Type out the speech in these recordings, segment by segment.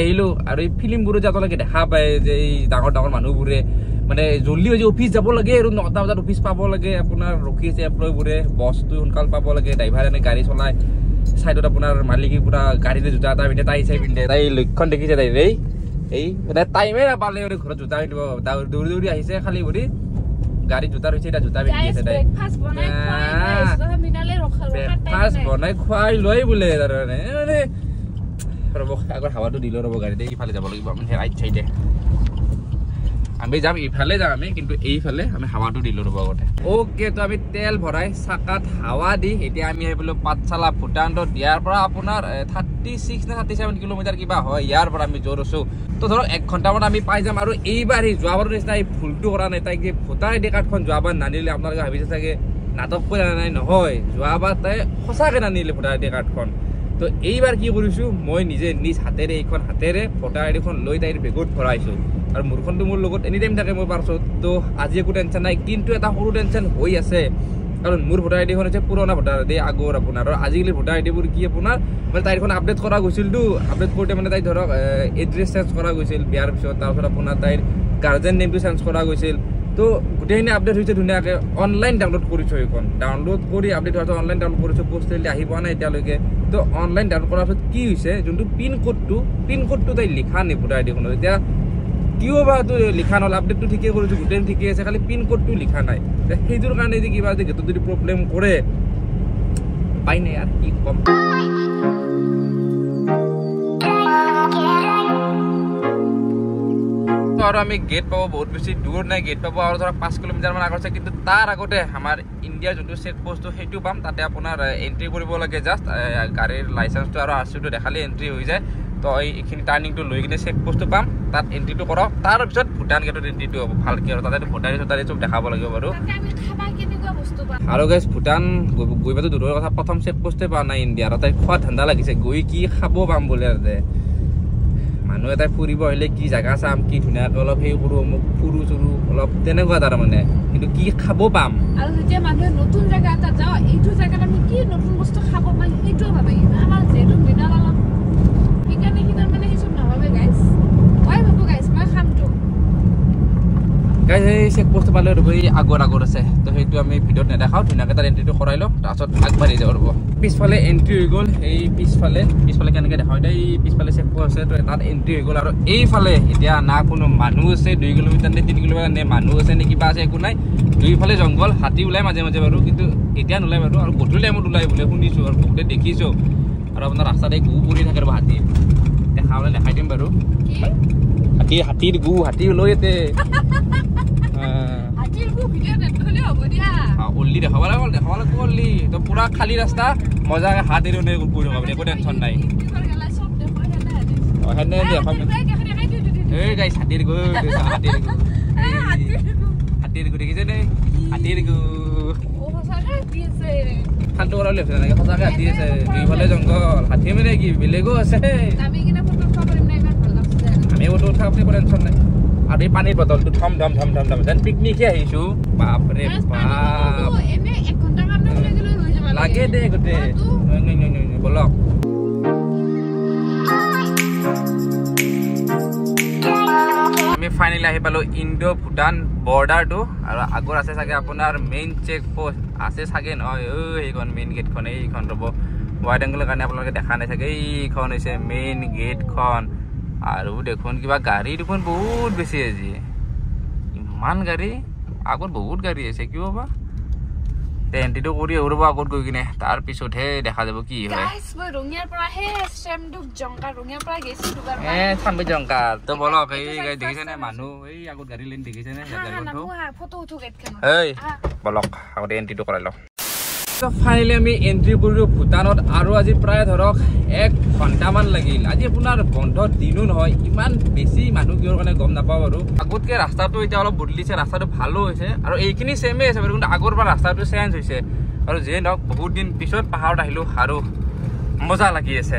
আহিলোঁ। আৰু এই আপোনালোকে দেখা পায় যে এই ডাঙৰ ডাঙৰ মানুহবোৰে অফিচ যাব লাগে আৰু নটা বজাত অফিচ পাব লাগে। আপোনাৰ ৰখি আছে এমপ্লয়বোৰে বছটো সোনকাল পাব লাগে চলাই চাইডত আপোনাৰ মালিকে পুৰা গাড়ীতে জোতা এটা পিন্ধে তাই চাই পিন্ধে তাই লক্ষণ দেখিছে তাই এই এই মানে টাইমে নাপালে ঘৰত জোতা পিন্ধিব দৌৰি দৌৰি আহিছে খালি ভৰি গাড়ীত জোতা ৰৈছে এতিয়া জোতা পিন্ধি আছে তাই। ব্ৰেকফাষ্ট বনাই খুৱাই লৈ বোলে তাৰমানে মানে ৰ'ব আগৰ হাৱাটো দিলোঁ ৰ'ব গাড়ীতে ইফালে যাব লাগিব আমি ৰাইট চাইডে আমি যাম ইফালে যাম আমি কিন্তু এইফালে আমি হাৱাটো দিলোঁ ৰ'ব আগতে। অ'কে তো আমি তেল ভৰাই চাকাত হাৱা দি এতিয়া আমি আহিলোঁ পাঠশালা ভূটানত ইয়াৰ পৰা আপোনাৰ থাৰ্টি ছিক্স নে থাৰ্টি ছেভেন কিলোমিটাৰ কিবা হয় ইয়াৰ পৰা আমি য'ত আছোঁ। তো ধৰক এক ঘণ্টামান আমি পাই যাম আৰু এইবাৰ সেই যোৱাবাৰৰ নিচিনা এই ভুলটো কৰা নাই। তাইক যে ভোটাৰ আই ডি কাৰ্ডখন যোৱাবাৰ নানিলে আপোনালোকে ভাবিছে চাগে নাটক কৰি নাই। নহয় যোৱাবাৰ তাই সঁচাকৈ নানিলে ভোটাৰ আই ডি কাৰ্ডখন। তো এইবাৰ কি কৰিছোঁ মই নিজে নিজ হাতেৰে এইখন হাতেৰে ভোটাৰ আই ডিখন লৈ তাইৰ বেগত ভৰাইছোঁ। আৰু মোৰখনটো মোৰ লগত এনি টাইম থাকে মই পাৰ্চত তো আজি একো টেনশ্যন নাই কিন্তু এটা সৰু টেনশ্যন হৈ আছে। কাৰণ মোৰ ভোটাৰ আই ডিখন হৈছে পুৰণা ভোটাৰ আই ডি আগৰ আপোনাৰ আৰু আজিকালি ভোটাৰ আই ডিবোৰ কি আপোনাৰ মানে তাইৰখন আপডেট কৰা গৈছিলতো আপডেট কৰোঁতে মানে তাই ধৰক এড্ৰেছ চেঞ্জ কৰা গৈছিল বিয়াৰ পিছত তাৰপিছত আপোনাৰ তাইৰ গাৰ্জেন নেমটো চেঞ্জ কৰা গৈছিল। তো গোটেইখিনি আপডেট হৈছে ধুনীয়াকৈ অনলাইন ডাউনলোড কৰিছোঁ এইখন। ডাউনলোড কৰি আপডেট পিছত অনলাইন ডাউনলোড কৰিছোঁ পষ্টেলি আহি পোৱা নাই এতিয়ালৈকে। তো অনলাইন ডাউনলোড কৰাৰ পিছত কি হৈছে যোনটো পিন ক'ডটো পিন ক'ডটো তাই লিখা নাই ভোটাৰ আই ডিখনত এতিয়া কিয় বা এইটো লিখা নহ'ল? আপডেটটো ঠিকেই কৰিছোঁ গোটেই ঠিকেই আছে খালি পিন ক'ডটো লিখা নাই। সেইটোৰ কাৰণে যে কিবা যে যদি প্ৰব্লেম কৰে পাই নাই আৰু কি ক'ম? আৰু আমি গেট পাব বহুত বেছি দূৰ নাই গেট পাব আৰু ধৰক পাঁচ কিলোমিটাৰমান আগত আছে কিন্তু তাৰ আগতে আমাৰ ইণ্ডিয়াৰ যোনটো চেক পষ্টটো সেইটো পাম তাতে আপোনাৰ এণ্ট্ৰি কৰিব লাগে জাষ্ট গাড়ীৰ লাইচেঞ্চটো আৰু আৰ চিটো দেখালে এণ্ট্ৰি হৈ যায়। তো এইখিনি টাৰ্ণিংটো লৈ কিনে চেক পষ্টটো পাম। তাত এণ্ট্ৰিটো কৰক। তাৰপিছত ভূটান গেটত এণ্ট্ৰিটো হ'ব। ভালকৈ আৰু তাতে ভোটাৰী চোটাৰী চব দেখাব লাগিব বাৰু। আৰু গাইজ ভূটান গৈ পাতো দূৰৰ কথা। প্ৰথম চেক পষ্টে পোৱা নাই ইণ্ডিয়াৰ তাই খোৱা ঠাণ্ডা লাগিছে। গৈ কি খাব পাম বোলে তাতে? মানুহ এটাই ফুৰিব আহিলে কি জেগা চাম কি ধুনীয়াকৈ অলপ সেই কৰোঁ মোক ফুৰো চুৰো অলপ তেনেকুৱা তাৰমানে। কিন্তু কি খাব পাম? আৰু যেতিয়া মানুহে নতুন জেগা এটা যাওঁ এইটো জেগাত আমি কি নতুন বস্তু খাব পাম সেইটোও ভাবে আমাৰ যিহেতু মিনাল অলপ সেইকাৰণে সি তাৰমানে সেই চব নাভাবে গাইছ মই ভাবো গাইছ মই খামটো গাইজ এই চেক পষ্ট পালে ৰ'ব এই আগৰ আগত আছে। তো সেইটো আমি ভিডিঅ'ত নেদেখাওঁ ধুনীয়াকৈ তাত এণ্ট্ৰিটো কৰাই লওঁ তাৰপাছত আগবাঢ়ি যাওঁ ৰ'ব। পিছফালে এণ্ট্ৰি হৈ গ'ল এই পিছফালে পিছফালে কেনেকৈ দেখাওঁ এতিয়া এই পিছফালে চেক পষ্ট আছে তো তাত এণ্ট্ৰি হৈ গ'ল। আৰু এইফালে এতিয়া না কোনো মানুহ আছে দুই কিলোমিটাৰ নে তিনি কিলোমিটাৰ নে মানুহ আছে নে কিবা আছে একো নাই। দুইফালে জংঘল হাতী ওলাই মাজে মাজে বাৰু কিন্তু এতিয়া নোলায় বাৰু আৰু গধূলি টাইমত ওলাই বোলে শুনিছোঁ আৰু বহুতে দেখিছোঁ। আৰু আপোনাৰ ৰাস্তাতে গু পৰি থাকে ৰ'ব হাতী। দেখাবলৈ দেখাই দিম বাৰু। হাতী হাতীৰ গু হাতী লৈ ইয়াতে আজিৰ মোৰ ভিডিঅ' নেটখনে হ'ব দিয়া অল্লি দেখাব লাগিব দেখাব লাগিব অল্লি তো পুৰা খালী ৰাস্তা মজাকৈ হাত এৰি এনে গৈ থকা একো টেনশ্যন নাই। অঁ সেনে দেখাম গাই হাতীৰ গু হাতীৰ গু হাতীৰ গু। দেখিছে নে হাতীৰ গু। শান্ত কৰা বুলি ভাবিছে সঁচাকৈ হাতী আছে দুইফালে জংঘল হাতী মানে কি বেলেগো আছে। আমি ফটো উঠাব একো টেনশ্যন নাই আৰু এই পানীৰ বটলটো থম ধম ধম ধম ধম যেন পিকনিকহে আহিছোঁ বাপৰে বাপ যাব লাগে দে গোটেই বলক আমি ফাইনেলি আহি পালোঁ ইণ্ডো ভূটান বৰ্ডাৰটো আৰু আগত আছে চাগে আপোনাৰ মেইন চেক পষ্ট আছে চাগে নহয় ঐ সেইখন মেইন গেটখন এইখন ৰ'ব ৱাইড এংগলৰ কাৰণে আপোনালোকে দেখা নাই চাগে এইখন হৈছে মেইন গেটখন আৰু দেখোন কিবা গাড়ী দেখোন বহুত বেছি আজি। ইমান গাড়ী আগত বহুত গাড়ী আছে কিয় বা? এণ্ট্ৰিটো কৰি আহিব ৰ'ব আগত গৈ কিনে তাৰপিছতহে দেখা যাব কি হয়। জংকা তো বলক এই দেখিছেনে মানুহ? এই আগত গাড়ী দেখিছেনে। বলক আগতে এণ্ট্ৰিটো কৰাই লওঁ। ফাইনেলি আমি এণ্ট্ৰি কৰিলোঁ ভূটানত আৰু আজি প্ৰায় ধৰক এক ঘণ্টামান লাগিল। আজি আপোনাৰ বন্ধ দিনো নহয় ইমান বেছি মানুহ কিহৰ কাৰণে গম নাপাওঁ বাৰু আগতকৈ ৰাস্তাটো এতিয়া অলপ বদলিছে ৰাস্তাটো ভালো হৈছে আৰু এইখিনি ছেমেই আছে বাৰু কিন্তু আগৰ পৰা ৰাস্তাটো চেঞ্জ হৈছে। আৰু যিয়ে নহওক বহুত দিন পিছত পাহাৰত আহিলোঁ আৰু মজা লাগি আছে।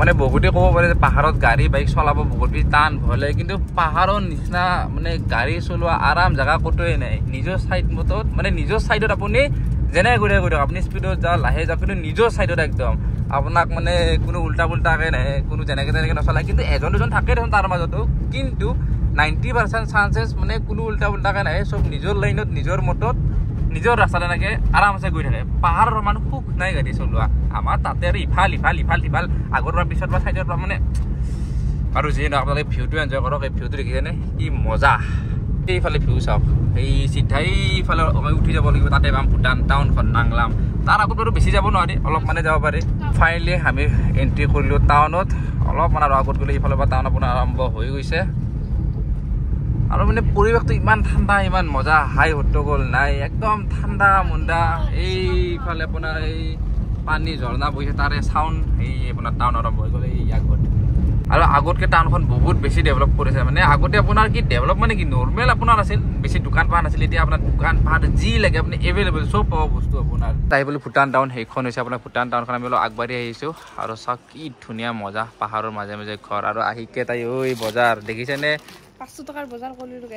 মানে বহুতে ক'ব পাৰে যে পাহাৰত গাড়ী বাইক চলাব বহুত বেছি টান লাগে কিন্তু পাহাৰৰ নিচিনা মানে গাড়ী চলোৱা আৰাম জেগা ক'তোৱে নাই। নিজৰ চাইড মতত মানে নিজৰ চাইডত আপুনি যেনে থাকে গৈ থাকক আপুনি স্পীডত যাওক লাহে যাওক কিন্তু নিজৰ চাইডত একদম। আপোনাক মানে কোনো উল্টা পুল্টাকৈ নাহে কোনো যেনেকৈ তেনেকৈ নচলায়। কিন্তু এজন দুজন থাকে দেখোন তাৰ মাজতো কিন্তু নাইণ্টি পাৰ্চেণ্ট চান্সেছ মানে কোনো উল্টা পুল্টাকৈ নাহে চব নিজৰ লাইনত নিজৰ মতত নিজৰ এনেকে আৰামছে গৈ থাকে। পাহাৰৰ মানুহ সুখ নাই গাড়ী চলোৱা। আমাৰ তাতে আৰু ইফাল ইফাল ইফাল সিফাল আগৰ পৰা পিছত পৰা চাইডৰ পৰা মানে আৰু যিয়ে নহওক আপোনালোকে ভিউটো এনজয় কৰক এই ভিউটো দেখিছেনে কি মজা। এইফালে ভিউ চাওক। এই চিধাই ইফালে আমি উঠি যাব লাগিব তাতে পাম ভূটান টাউনখন নাংলাম। তাৰ আগত বাৰু বেছি যাব নোৱাৰি অলপ মানে যাব পাৰি। ফাইনেলি আমি এণ্ট্ৰি কৰিলোঁ টাউনত অলপমান আৰু আগত গ'লে ইফালৰ পৰা টাউন আপোনাৰ আৰম্ভ হৈ গৈছে। আৰু মানে পৰিৱেশটো ইমান ঠাণ্ডা ইমান মজা। হাই হট্টগোল নাই একদম ঠাণ্ডা মুণ্ডা। এইফালে আপোনাৰ এই পানী ঝৰ্ণা বহিছে তাৰে চাউণ্ড। এই আপোনাৰ টাউন আৰম্ভ হৈ গ'ল এই আগত। আৰু আগতকৈ টাউনখন বহুত বেছি ডেভেলপ কৰিছে। মানে আগতে আপোনাৰ কি ডেভেলপ মানে কি নৰ্মেল আপোনাৰ আছিল বেছি দোকান পাহাৰ নাছিল। এতিয়া আপোনাৰ দোকান পাহাৰ যি লাগে আপুনি এভেইলেবল চব পাব বস্তু আপোনাৰ। তাই বোলে ভূটান টাউন সেইখন হৈছে আপোনাৰ ভূটান টাউনখন। আমি অলপ আগবাঢ়ি আহিছোঁ। আৰু চাওক কি ধুনীয়া মজা পাহাৰৰ মাজে মাজে ঘৰ। আৰু আহিকে তাই ঐ বজাৰ। দেখিছেনে? পাঁচশ টকাৰ বজাৰ কৰিলোঁ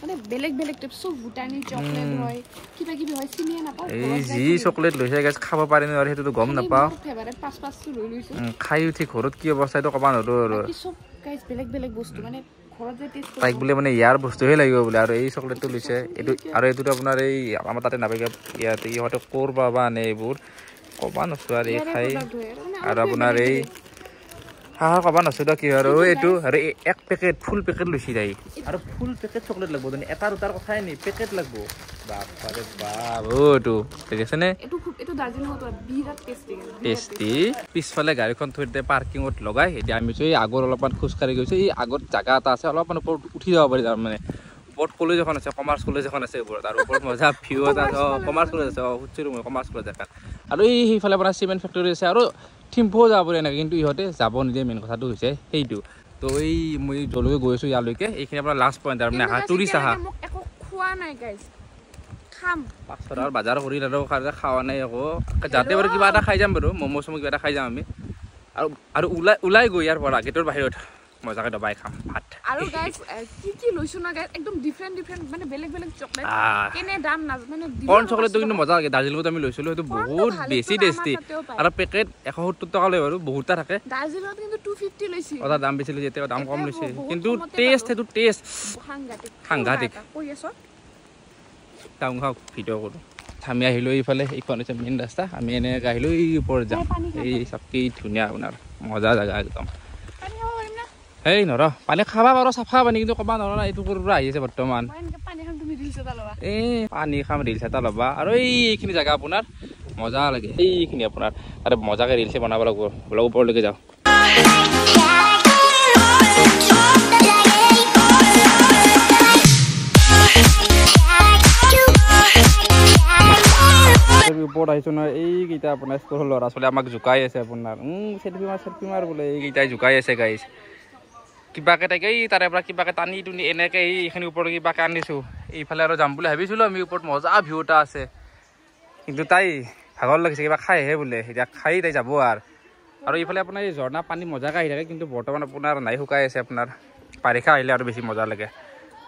মানে বেলেগ বেলেগ টাইপ চব ভূটানী চকলেট হয় কিবা কিবি হয় চিনিয়ে নাপাওঁ এই যি চকলেট লৈছে গেছ খাব পাৰি নে আৰু সেইটোতো গম নাপাওঁ। পাঁচ পাঁচটো লৈ লৈছোঁ। খাই উঠি ঘৰত কি অৱস্থা এইটো ক'ব নোৱাৰো আৰু। চব গাইজ বেলেগ বেলেগ বস্তু মানে তাইক বোলে মানে ইয়াৰ বস্তুহে লাগিব বোলে আৰু এই চকলেটটো লৈছে। এইটো আৰু এইটোতো আপোনাৰ এই আমাৰ তাতে নাপায় ইয়াতে ইহঁতে ক'ৰ পৰা আনে এইবোৰ ক'ব নচো আৰু এই খাই। আৰু আপোনাৰ এই হা হা ক'ব দিয়ক কি আৰু? এইটো আৰু এক পেকেট ফুল পেকেট লৈছে তাই। আৰু ফুল পেকেট চকলেট লাগব এটা দুটাৰ কথাই নি পেকেট লাগব। বাপাৰে বাপ এইটো দেখিছেনে টেষ্টি পিছফালে গাড়ীখন থৈ দিয়ে পাৰ্কিঙত লগাই। এতিয়া আমি আগত অলপমান খোজকাঢ়ি গৈছোঁ এই আগত জাগা এটা আছে অলপমান ওপৰত উঠি যাব পাৰি তাৰমানে। ওপৰত কলেজ এখন আছে কমাৰ্চ কলেজ এখন আছে ওপৰত আৰু ওপৰত মজা ভিউ এটা আছে অঁ কমাৰ্চ কলেজ আছে অঁ সুধিছিলোঁ মই কমাৰ্চ কলেজ এখন আৰু এই সেইফালে আপোনাৰ চিমেণ্ট ফেক্টৰী আছে আৰু থিম্পুও যাব পাৰি এনেকৈ কিন্তু ইহঁতে যাব নিদিয়ে মেইন কথাটো হৈছে সেইটো। তো এই মই যলৈকে গৈ আছোঁ ইয়ালৈকে এইখিনি আপোনাৰ লাষ্ট পইণ্ট তাৰমানে আহা টুৰিষ্ট আহা। খোৱা নাই গাইজ খাম। পাছত আৰু বজাৰ কৰিল আৰু খাৱা নাই আকৌ। যাতে বাৰু কিবা এটা খাই যাম বাৰু ম'ম' চম' কিবা এটা খাই যাম আমি। আৰু আৰু ওলাই ওলাই গৈ ইয়াৰ পৰা গেটৰ বাহিৰত। মজাকৈ দবাই খাম ভাত আৰু গাইজ কি কি লৈছো না গাইজ একদম ডিফাৰেণ্ট ডিফাৰেণ্ট মানে বেলেগ বেলেগ চকলেট কেনে দাম নাজ মানে কৰ্ণ চকলেটটো কিন্তু। মজা লাগে। দাৰ্জিলিঙত আমি লৈছিলোঁ সেইটো বহুত বেছি টেষ্টি। আৰু পেকেট এশ সত্তৰ টকা লয় বাৰু বহুতটা থাকে। দাৰ্জিলিঙত কিন্তু টু ফিফটি লৈছে এটা দাম বেছি লৈছে এতিয়া দাম কম লৈছে। কিন্তু টেষ্ট। সেইটো টেষ্ট সাংঘাতিক। সাংঘাতিক। কৈ আছ। টাউন খাওক ভিডিঅ' কৰোঁ। আমি আহিলোঁ এইফালে এইখন হৈছে মেইন ৰাস্তা। আমি এনেকৈ আহিলোঁ এই ওপৰত যাম। এই চাওক কি ধুনীয়া আপোনাৰ মজা জেগা একদম। না এই নৰ পানী খাবা বাৰু চাফা পানী কিন্তু ক'বা নোৱাৰা এইটো ক'ৰ পৰা আহি আছে বৰ্তমান? এই পানী খাম ৰিলছ এটা ল'বা। আৰু এইখিনি জেগা আপোনাৰ মজা লাগে এইখিনি আপোনাৰ। আৰু মজাকৈ ৰিলছে বনাব লাগিব বোলে ওপৰলৈকে যাওঁ। ওপৰত আহিছোঁ নহয় এইকেইটা আপোনাৰ স্কুলৰ ল'ৰা ছোৱালী আমাক জোকাই আছে আপোনাৰ। চেল্ফি মাৰ চেল্ফি মাৰ বোলে এইকেইটাই জোকাই আছে গাইছ কিবাকে তাকে এই তাৰে পৰা কিবাকে টানি টুনি এনেকৈ এইখিনি ওপৰত কিবাকে আনিছোঁ এইফালে আৰু যাম বুলি ভাবিছিলোঁ আমি ওপৰত মজা ভিউ এটা আছে কিন্তু তাই ভাগৰ লাগিছে কিবা খাইহে বোলে এতিয়া খাই তাই যাব আৰু আৰু এইফালে আপোনাৰ এই ঝৰ্ণা পানী মজাকৈ আহি থাকে কিন্তু বৰ্তমান আপোনাৰ নাই শুকাই আছে আপোনাৰ বাৰিষা আহিলে আৰু বেছি মজা লাগে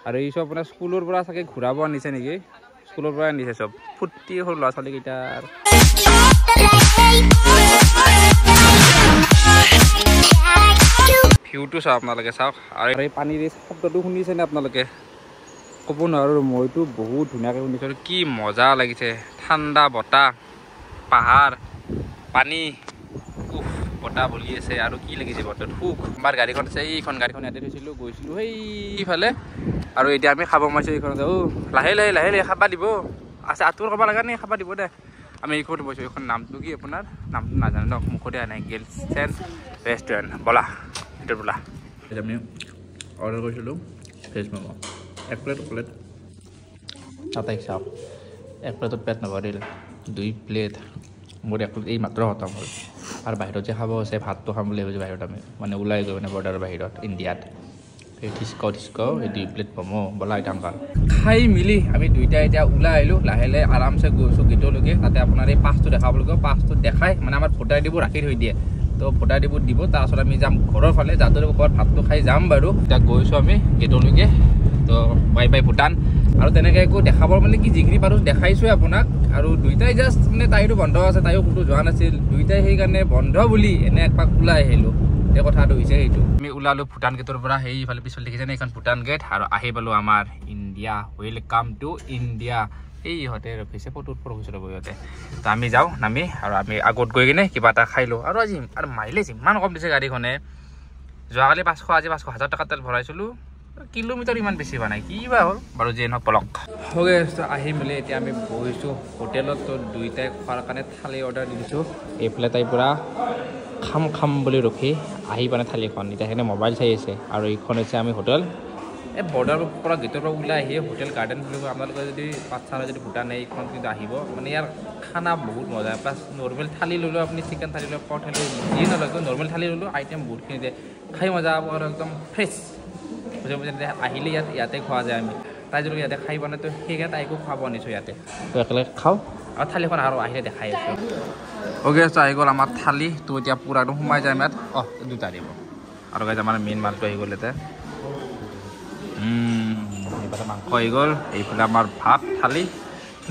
আৰু এই চব আপোনাৰ স্কুলৰ পৰা চাগে ঘূৰাব আনিছে নেকি স্কুলৰ পৰা আনিছে চব ফূৰ্তি সৰু ল'ৰা ছোৱালীকেইটাৰ ভিউটো চাওক আপোনালোকে চাওক। আৰু এই পানীৰ এই শব্দটো শুনিছেনে আপোনালোকে? ক'ব নোৱাৰোঁ মইতো বহুত ধুনীয়াকৈ শুনিছোঁ কি মজা লাগিছে। ঠাণ্ডা বতাহ পাহাৰ পানী। উফ বতাহ বলি আছে আৰু কি লাগিছে বতৰত সুখ আমাৰ গাড়ীখন আছে এইখন গাড়ীখন ইয়াতে থৈছিলোঁ গৈছিলোঁ সেইফালে। আৰু এতিয়া আমি খাব মাৰিছোঁ এইখনত অ' লাহে লাহে লাহে লাহে খাব দিব। আছে আঁতৰ ক'ব লগা নাই খাব দিব দে। আমি এইখনত বৈছোঁ এইখন নামটো কি আপোনাৰ? নামটো নাজানো ন মুখতে আনে এণ্ড ৰেষ্টুৰেণ্ট ব'লা। ভিতৰত বোলা আমি অৰ্ডাৰ কৰিছিলোঁ ভেজ ম'ম' এক প্লেট প্লেট তাতে চাওক। এক প্লেটত পেট নভৰিল দুই প্লেট মোৰ এক প্লেট এই মাত্ৰ খতম হ'ল। আৰু বাহিৰত যে খাব আছে ভাতটো খাম বুলি ভাবিছোঁ বাহিৰত আমি। মানে ওলাই গৈ মানে বৰ্ডাৰৰ বাহিৰত ইণ্ডিয়াত। এই টিস্ক টিস্ক এই দুই প্লেট ম'ম' বলা আইটাম কাৰ খাই মিলি আমি দুইটাই এতিয়া ওলাই আহিলোঁ। লাহে লাহে আৰামছে গৈছোঁ গেটলৈকে। তাতে আপোনাৰ এই পাছটো দেখাবলৈ গৈ পাছটো দেখাই মানে আমাৰ ভোটাৰ আই ডিবোৰ ৰাখি থৈ দিয়ে। তো আই ডিবোৰ দিব তাৰপাছত আমি যাম ঘৰৰ ফালে যাদৰে ক'ৰবাত ভাতটো খাই যাম বাৰু। এতিয়া গৈছোঁ আমি গেটলৈকে তো বাই বাই ভূটান। আৰু তেনেকৈ একো দেখাবৰ মানে কি যিখিনি পাৰোঁ দেখাইছোৱে আপোনাক। আৰু দুইটাই জাষ্ট মানে তাইৰো বন্ধ আছে তাইও ক'তো যোৱা নাছিল। দুইটাই সেইকাৰণে বন্ধ বুলি এনে একপাক ওলাই আহিলোঁ। এই কথাটো হৈছে সেইটো আমি ওলালোঁ ভূটান গেটৰ পৰা সেইফালে পিছফালে দেখিছেনে এইখন ভূটান গেট? আৰু আহি পালোঁ আমাৰ ইণ্ডিয়া। ৱেলকাম টু ইণ্ডিয়া এই ইহঁতে ৰখিছে ফটো ৰখিছোঁ ৰ'ব ইহঁতে? তো আমি যাওঁ নামি আৰু আমি আগত গৈ কিনে কিবা এটা খাই লওঁ। আৰু আজি আৰু মাইলেজ ইমান কম দিছে গাড়ীখনে। যোৱাকালি পাঁচশ আজি পাঁচশ হাজাৰ টকা তেল ভৰাইছিলোঁ। কিলোমিটাৰ ইমান বেছি হোৱা নাই কি বা হ'ল? বাৰু যিয়ে নহওক পলক হৈ আহি মেলি এতিয়া আমি বহিছোঁ। হোটেলত তো দুইটাই খোৱাৰ কাৰণে থালি অৰ্ডাৰ দি দিছোঁ। এইফালে তাইৰ পৰা খাম খাম বুলি ৰখি আহি মানে থালিখন এতিয়া সেইকাৰণে মোবাইল চাই আছে। আৰু এইখন হৈছে আমি হোটেল। এই বৰ্ডাৰৰ পৰা গেটৰ পৰা ওলাই আহি হোটেল গাৰ্ডেন বুলিব আপোনালোকে যদি পাঠশালা যদি ভূটান এইখন কিন্তু আহিব। মানে ইয়াৰ খানা বহুত মজা। প্লাছ নৰ্মেল থালি ল'লেও আপুনি চিকেন থালি ল'লেও পৰ থালি যিয়ে নলয় নৰ্মেল থালি ল'লেও আইটেম বহুতখিনি দিয়ে। খাই মজা পাব আৰু একদম ফ্ৰেছ বুজি বুজি আহিলে ইয়াত ইয়াতে খোৱা যায় আমি। তাই যদি ইয়াতে খাই পোৱা নাই তো সেইকাৰণে তাইকো খুৱাব আনিছোঁ ইয়াতে। তো একেলগে খাওঁ। আৰু থালিখন আৰু আহিলে দেখাই আছোঁ। অ'কে আছোঁ আহি গ'ল আমাৰ থালি। তো এতিয়া পূৰা একদম সোমাই যায় ইয়াত। অঁ দুটা দিব। আৰু গাইজ আমাৰ মেইন মালটো আহি গ'ল ইয়াতে। এইফালে মাংস আহি গ'ল। এইফালে আমাৰ ভাত থালি।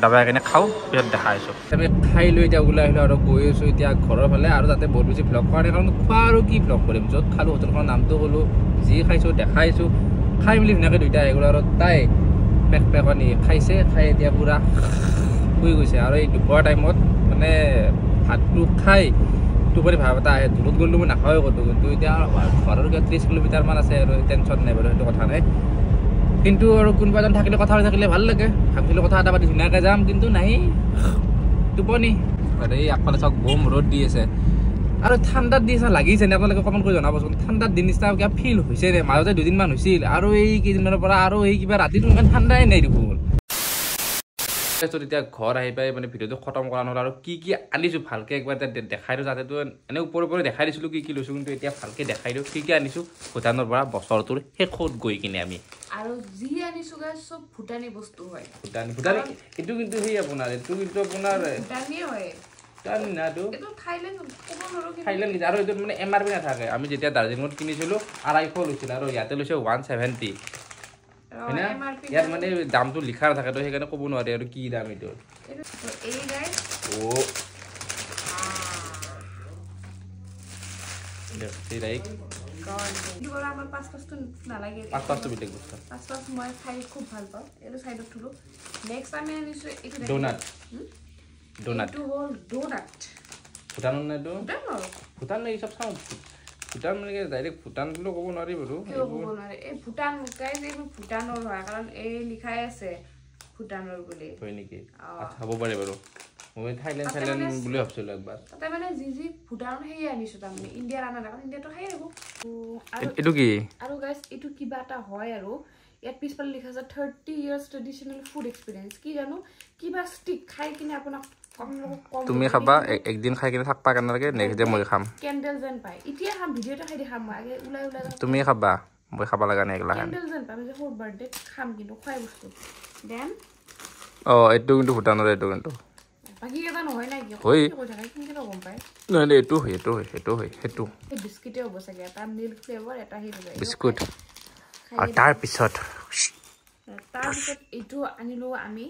দাবাই কিনে খাওঁ পিছত দেখাই আছোঁ। আমি খাই লৈ এতিয়া ওলাই আহিলোঁ আৰু গৈ আছোঁ এতিয়া ঘৰৰ ফালে আৰু তাতে বহুত বেছি ভ্লগ কৰা নাই কাৰণ খোৱা আৰু কি ভ্লগ কৰিম? য'ত খালোঁ হোটেলখনৰ নামটো ক'লোঁ যি খাইছোঁ দেখাইছোঁ খাই মেলি ধুনীয়াকৈ দুইটা আহি গ'লোঁ আৰু তাই পেক পেকনি খাইছে খাই এতিয়া পূৰা শুই গৈছে। আৰু এই দুপৰীয়া টাইমত মানে ভাতটো খাই টোপনি ভাৱ এটা আহে দূৰত গ'লেও মই নাখাওঁৱে ক'তো। কিন্তু এতিয়া ঘৰৰ কিবা ত্ৰিছ কিলোমিটাৰমান আছে আৰু টেনশ্যন নাই বাৰু সেইটো কথা নাই। কিন্তু আৰু কোনোবা এজন থাকিলে কথা থাকিলে ভাল লাগে। ভাবিছিলোঁ কথা এটা পাতি ধুনীয়াকৈ যাম কিন্তু নাই টোপনি। এই আগফালে চাওক বম ৰ'দ দি আছে। আৰু ঠাণ্ডাত দি নিচিনা লাগিছে নে? আপোনালোকে কমেণ্ট কৰি জনাবচোন। ঠাণ্ডাত দিন নিচিনা কিবা ফিল হৈছে নে? মাজতে দুদিনমান হৈছিল আৰু এই কেইদিনমানৰ পৰা আৰু এই কিবা ৰাতিটো ইমান ঠাণ্ডাই নাই দেখোন। এতিয়া ঘৰ আহি পাই মানে ভিডিঅ'টো খতম কৰা নহ'ল আৰু কি কি আনিছোঁ ভালকৈ একবাৰ এতিয়া দেখাই দিওঁ যাতেতো এনেই ওপৰে ওপৰে দেখাই দিছিলোঁ কি কি লৈছোঁ কিন্তু এতিয়া ভালকৈ দেখাই দিওঁ কি কি আনিছোঁ। ভূটানৰ পৰা বছৰটোৰ শেষত গৈ কিনে আমি। আৰু যি আনিছো চব ভূটানী বস্তু হয়। ভূটানী ভূটানী এইটো কিন্তু সেই আপোনাৰ এইটো কিন্তু আপোনাৰ ভূটানীয়ে হয়। থাইলেণ্ড আৰু এইটোত মানে এম আৰ পি নাথাকে। আমি যেতিয়া দাৰ্জিলিঙত কিনিছিলোঁ আঢ়াইশ লৈছিল আৰু ইয়াতে লৈছে ওৱান ছেভেণ্টি হয়নে? ইয়াত মানে দামটো লিখা নাথাকে তো সেইকাৰণে ক'ব নোৱাৰে আৰু কি দাম এইটো। ভূটানৰ নে এইটো? ভূটানৰ ভূটান এই চব চাওঁ। ভূটান মানে কি ডাইৰেক্ট ভূটান বুলিও ক'ব নোৱাৰি বাৰু। ক'ব নোৱাৰে? এই ভূটান গাইজ এইবোৰ ভূটানৰ হয় কাৰণ এই লিখাই আছে ভূটানৰ বুলি। হয় নেকি? হ'ব পাৰে বাৰু। মই থাইলেণ্ড থাইলেণ্ড বুলি ভাবিছিলোঁ একবাৰ। তাতে মানে যি যি ভূটানৰ সেয়ে আনিছোঁ তাৰমানে ইণ্ডিয়াৰ আনা নাই কাৰণ ইণ্ডিয়াটো খাই আহিব আৰু এইটো কি? আৰু গাইজ এইটো কিবা এটা হয় আৰু। ইয়াত পিছফালে লিখা আছে thirty years traditional food experience কি জানো? কিবা ষ্টিক খাই কিনে আপোনাক তুমি খাবা একদিন খাই কিনে থাকবা কেনেকৈ নেক্সট ডে মই খাম। কেণ্ডেল যেন পায়। এতিয়া খাম ভিডিঅ'টো খাই দেখাম মই আগে ওলাই ওলাই তুমি খাবা মই খাব লগা নাই এগিলা কেণ্ডেল যেন আমি যে সৰু বাৰ্থডেত খাম কিন্তু খুৱাই বস্তু। দেন অঁ এইটো কিন্তু ভূটানৰ এইটো কিন্তু। বাকী কেইটা নহয় নাই কি হয়। কৈ থাকে কেনেকৈ গম পায়? নহয় নহয়, এইটো হয় এইটো হয় সেইটো হয় সেইটো। সেই বিস্কিটে হ'ব চাগে এটা মিল্ক ফ্লেভাৰ এটা সেইটো যায় বিস্কুট। আৰু তাৰপিছত তাৰপিছত এইটো আনিলোঁ আমি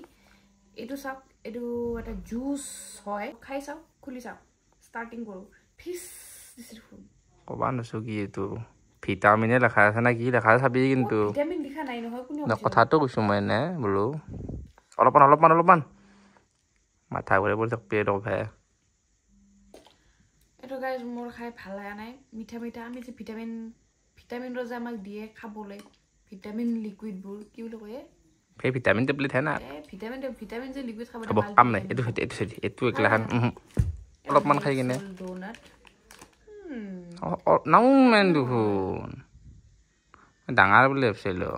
এইটো চাওক। এইটো এটা জুচ হয়। খাই চাওক খুলি চাওক ষ্টাৰ্টিং কৰোঁ। ফিছ দিছে দেখোন ক'বা নোৱাৰিছোঁ কি এইটো। ভিটামিনে লেখা আছে না কি? লেখা আছে চাবি কিন্তু। ভিটামিন লিখা নাই নহয় কোনে কথাটো কৈছোঁ মই এনে বোলো। অলপমান অলপমান অলপমান। মাথা ঘূৰাই পৰি থাকবি এইটো ভাই এইটো গাই মোৰ খাই ভাল লগা নাই। মিঠা মিঠা। আমি যে ভিটামিন ভিটামিনৰ যে আমাক দিয়ে খাবলৈ ভিটামিন লিকুইডবোৰ কি বুলি কয় এই ভিটামিন টেবলেটহে না? হ'ব কাম নাই। এইটো এইটো সেইটো এইটো একলাখান অলপমান খাই কিনে। নাও মেন দেখোন। ডাঙৰ বুলি ভাবিছিলোঁ।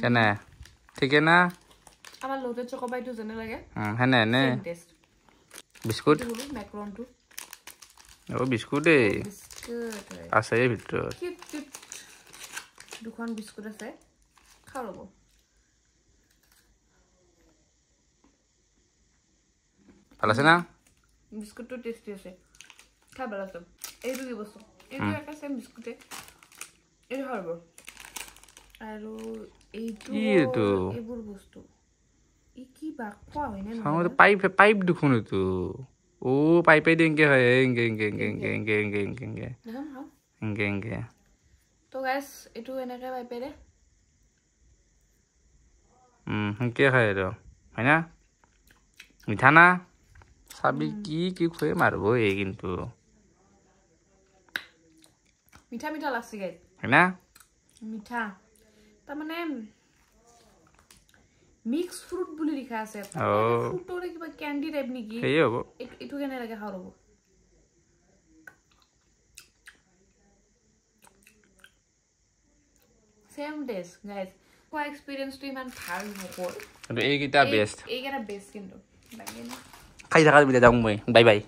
কেনে? ঠিকে না? বিস্কুট? আছে ভিতৰত। দুখন বিস্কুট আছে। খাওঁ ৰ'ব ভাল আছে না বিস্কুটটো টেষ্টি আছে। খাই ভাল আছে। এইটো কি বস্তু? এইটো একে চেম বিস্কুটে। এইটো খাওঁ ৰ'ব আৰু এইটো এইবোৰ বস্তু। ই কি বা খোৱা হয়নে চাওঁ নহয়? পাইপ পাইপ দেখোন এইটো। অ পাইপে দি এংকে হয়। এংকে এংকে এংকে এংকে এংকে এংকে এংকে এংকে দেখাম খাওঁ এংকে এংকে তো গাইছ এইটো এনেকৈ পাইপেৰে সেনেকে খায় এইটো হয় না মিঠা না চাবি কি কি খুৱাই মাৰিব এই কিন্তু মিঠা মিঠা লাগছে গাইছ হয় না মিঠা তাৰমানে মিক্স ফ্ৰুট বুলি লিখা আছে। ফ্ৰুটৰে কিবা কেণ্ডি টাইপ নেকি? সেয়ে হ'ব। এইটো কেনে লাগে খাওঁ ৰ'ব? চেম টেষ্ট গাইজ খোৱা এক্সপিৰিয়েঞ্চটো ইমান ভাল নক'ল। কিন্তু এইকেইটা বেষ্ট এইকেইটা বেষ্ট কিন্তু। খাই থকা যাওঁ মই। Bye bye